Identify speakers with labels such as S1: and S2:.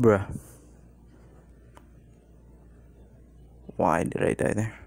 S1: Bruh. Why did I die there?